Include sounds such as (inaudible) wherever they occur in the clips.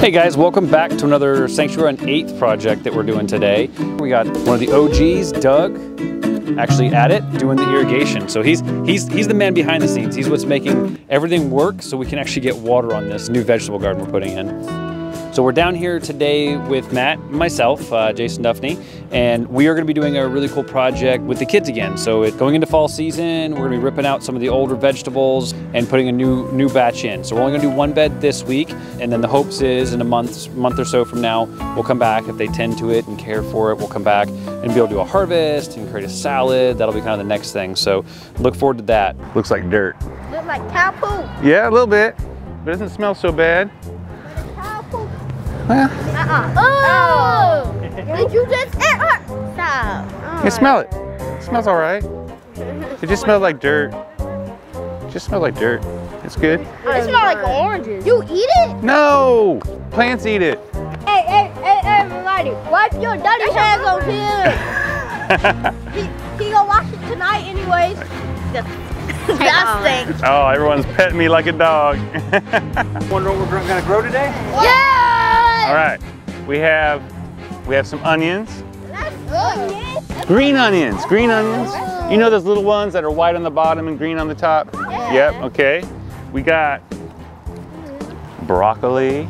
Hey guys, welcome back to another Sanctuary on 8th project that we're doing today. We got one of the OGs, Doug, actually at it, doing the irrigation. So he's he's he's the man behind the scenes. He's what's making everything work so we can actually get water on this new vegetable garden we're putting in. So we're down here today with Matt, myself, uh, Jason Duffney, and we are going to be doing a really cool project with the kids again. So it, going into fall season, we're going to be ripping out some of the older vegetables and putting a new new batch in. So we're only going to do one bed this week, and then the hopes is in a month month or so from now, we'll come back if they tend to it and care for it. We'll come back and be able to do a harvest and create a salad. That'll be kind of the next thing. So look forward to that. Looks like dirt. Look like cow poop. Yeah, a little bit. But it doesn't smell so bad. Cow poop. Well, Uh-uh. Oh! oh! Did you just stop? you smell it. It smells all right. It just smells like dirt. It just smells like dirt. It's good. It smells like oranges. You eat it? No! Plants eat it. Hey, hey, hey, everybody! Wipe your dirty hands on him. (laughs) he he gonna wash it tonight, anyways. (laughs) (laughs) Disgusting. Oh, everyone's petting me like a dog. Wonder what we're going to grow today? Yeah. all right. We have we have some onions. That's good. Green onions. Green onions. You know those little ones that are white on the bottom and green on the top? Yeah. Yep, okay. We got broccoli.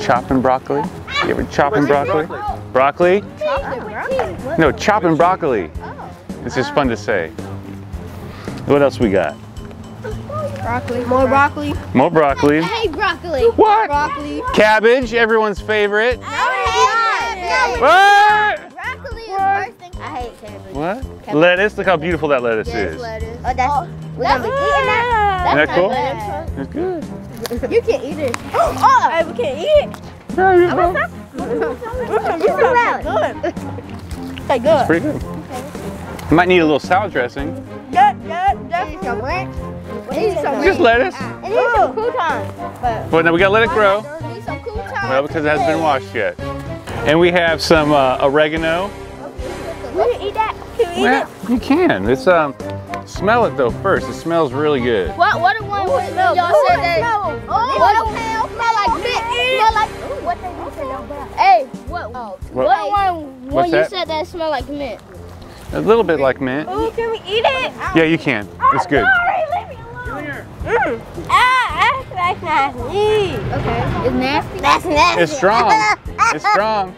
Chopping broccoli. You ever chopping broccoli? Broccoli? No, chopping broccoli. Oh. It's just fun to say. What else we got? Broccoli. More broccoli. More broccoli. I hate broccoli. What? Broccoli. Cabbage, everyone's favorite. Oh, I hate What? I hate cabbage. What? Lettuce, look how beautiful that lettuce is. lettuce. Oh, that's, we're gonna be eating that. Isn't that That's cool? not It's good. You can eat it. (gasps) Oh, hey, we can eat it. It's salad. Okay, good. Pretty good. You might need a little salad dressing. Good, good, Need some ranch. Need some Just lettuce. And need some croutons. But But now we gotta let it grow. need some croutons. Well, because it hasn't been washed yet. And we have some uh, oregano. We can eat that. Can we eat Well, you can. It's um, smell it though first. It smells really good. What what the one when y'all said that? Oh, what the hell smell like mint? Smell like what they do say don't Hey, what? Oh, What- what one What's when you that? said that smell like mint? A little bit like mint. Oh, can we eat it? Yeah, you can. It's good. Sorry, leave me alone. Mm. Ah, that's nasty. Okay. It's nasty. That's nasty. It's strong. It's strong.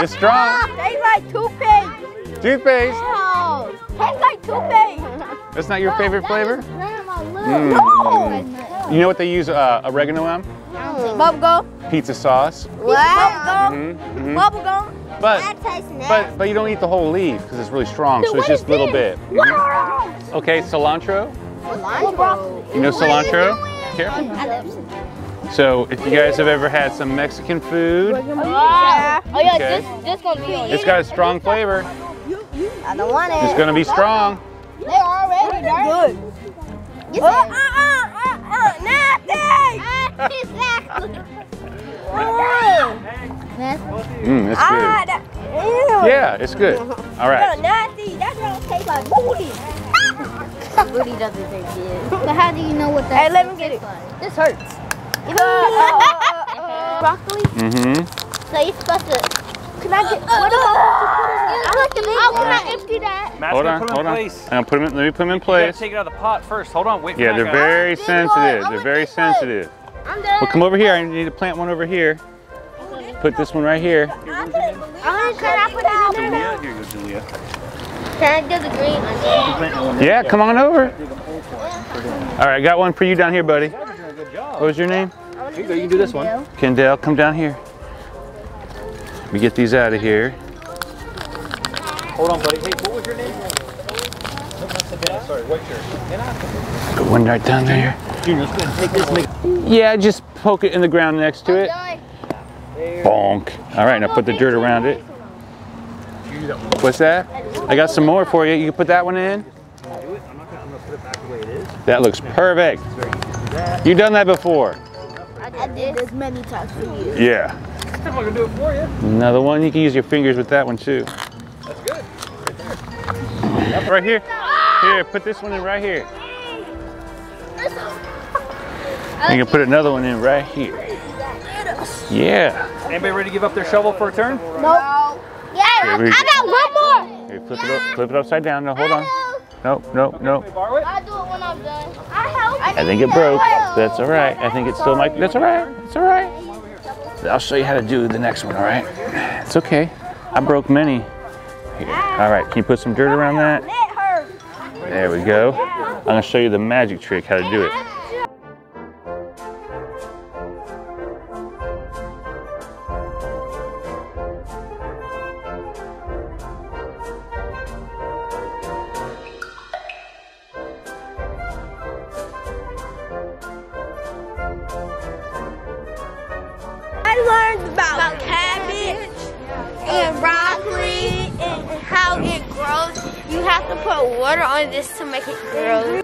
It's strong. (laughs) Tastes like toothpaste. Toothpaste. Oh, tastes like toothpaste. That's not your favorite flavor? Mm. Mm. You know what they use uh, oregano on? Bubble gum. Pizza sauce. What? Bubble gum. Mhm, mhm. Bubble gum. But but but you don't eat the whole leaf because it's really strong. So it's just a little bit. Mhm. Okay, cilantro. Cilantro. You know cilantro? Careful. So if you guys have ever had some Mexican food, Oh, oh yeah, Okay. this this gonna be on it's got a strong flavor. I don't want it. It's gonna be strong. They're already good. You said, uh, uh, uh, uh, nasty. (laughs) exactly. Mm, it's Ah, good. ew. Yeah, it's good. All right. That's right. nasty. That's gonna taste like booty. (laughs) Booty doesn't taste good. But how do you know what that Hey, let me get it. like? This hurts. uh, (laughs) broccoli. Mm-hmm. So you're supposed to. Can I get? What am I supposed to put in? Oh, can I empty that? Matt's Hold on, put 'em hold on. place. I'm put 'em in, let me put them in You gotta place. take it out of the pot first.Hold on, wait for Yeah, they're guys. very This sensitive. They're very with this one. sensitive. I'm done. Well, come over here. I need to plant one over here. Put this one right here. I can, can I put it in there now? Here you go, Julia. Can I do the green onion? Yeah, come on over. All right, I got one for you down here, buddy. What was your name? Here you go, you can do this one. Kendall, come down here. Let me get these out of here. Hold on, buddy. Hey, what was your name? Sorry, white shirt. Put one right down there. Junior, let's go ahead and take this and make Yeah, just poke it in the ground next to it. Bonk. All right, now put the dirt around it. What's that? I got some more for you. You can put that one in. That looks perfect. You've done that before. I did this many times for you. Yeah. I'm not gonna do it for you. Another one. You can use your fingers with that one too. That's. Right here. Here, put this one in right here. You can put another one in right here. Yeah. Anybody ready to give up their shovel for a turn? No. Yeah, Here I got one more. Here, flip it up, flip it upside down. No, hold on. No, no, no. Borrow it? I'll do it when I'm done. I help. I think it broke. That's all right. I think it's still my. That's all right. It's all right. I'll show you how to do the next one. All right. It's okay. I broke many. Here. All right. Can you put some dirt around that? There we go. I'm gonna show you the magic trick how to do it. Put water on this to make it grow.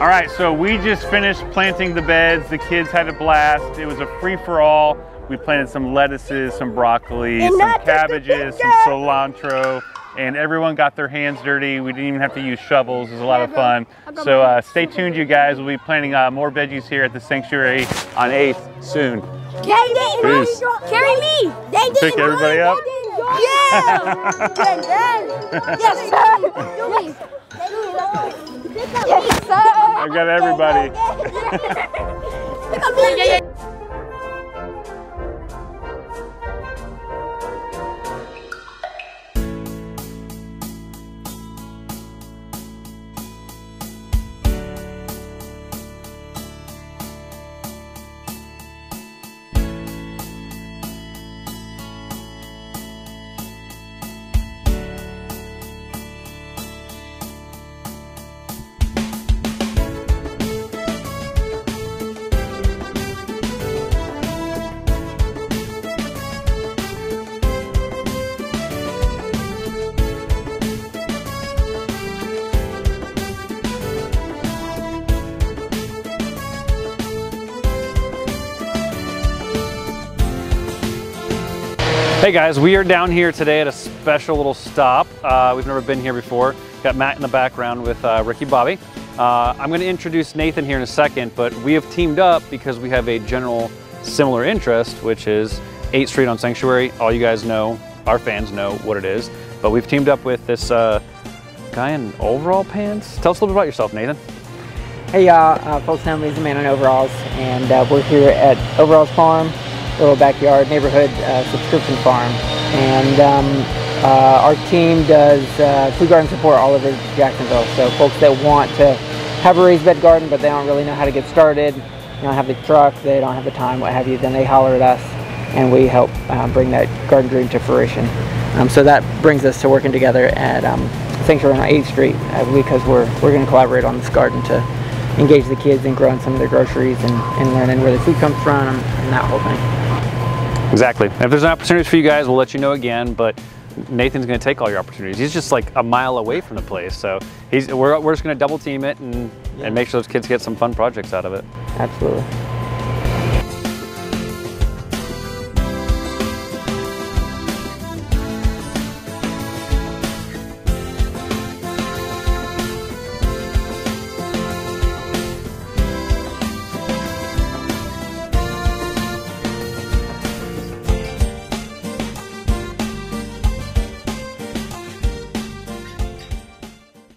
All right, so we just finished planting the beds. The kids had a blast. It was a free for all. We planted some lettuces, some broccoli, And some not just the cabbages, some cilantro, and everyone got their hands dirty. We didn't even have to use shovels. It was a lot of fun. So uh, stay tuned, you guys. We'll be planting uh, more veggies here at the sanctuary on 8th soon. They didn't Peace. carry me. They didn't Pick everybody up? Yeah. yes, sir. Yes, sir. I got everybody. (laughs) Hey guys, we are down here today at a special little stop. Uh, we've never been here before. Got Matt in the background with uh, Ricky Bobby. Uh, I'm going to introduce Nathan here in a second, but we have teamed up because we have a general similar interest, which is 8th Street on Sanctuary. All you guys know, our fans know what it is, but we've teamed up with this uh, guy in overall pants. Tell us a little bit about yourself, Nathan. Hey y'all, uh, folks, I'm Lisa Man in Overalls, and uh, we're here at Overalls Farm, little backyard neighborhood uh, subscription farm. And um, uh, our team does uh, food garden support all over Jacksonville. So folks that want to have a raised bed garden, but they don't really know how to get started, they don't have the truck, they don't have the time, what have you, then they holler at us, and we help uh, bring that garden dream to fruition. Um, so that brings us to working together at um, Sanctuary on 8th Street uh, because we're, we're going to collaborate on this garden to engage the kids in growing some of their groceries and, and learning where the food comes from and that whole thing. Exactly. And if there's an opportunity for you guys, we'll let you know again, but Nathan's going to take all your opportunities. He's just like a mile away from the place. So he's, we're, we're just going to double team it and, and make sure those kids get some fun projects out of it. Absolutely.